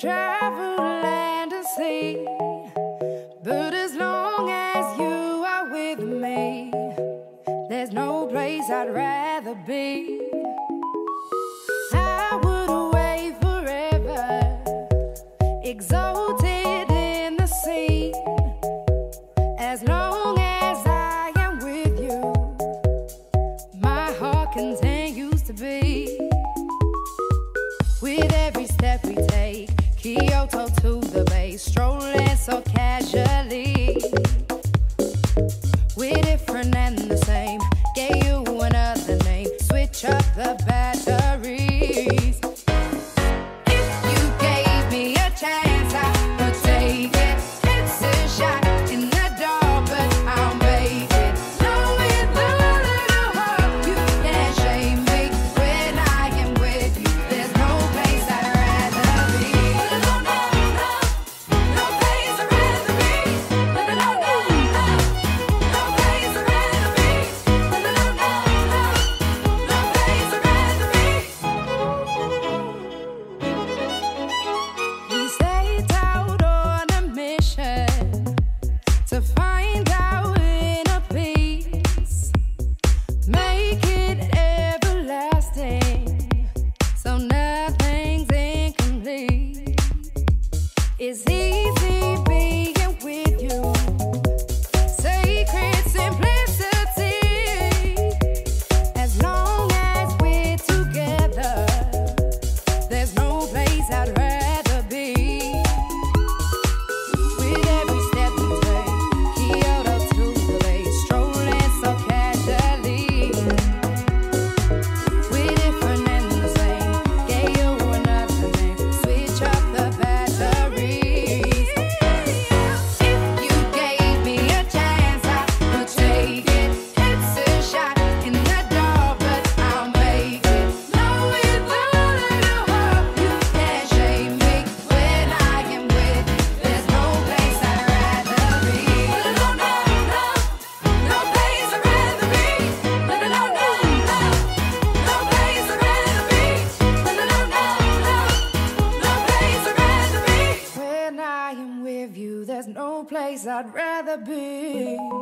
travel land and sea. But as long as you are with me, there's no place I'd rather be. I would forever, exalted in the. As long as I am with you, my heart can and the to find out. place I'd rather be.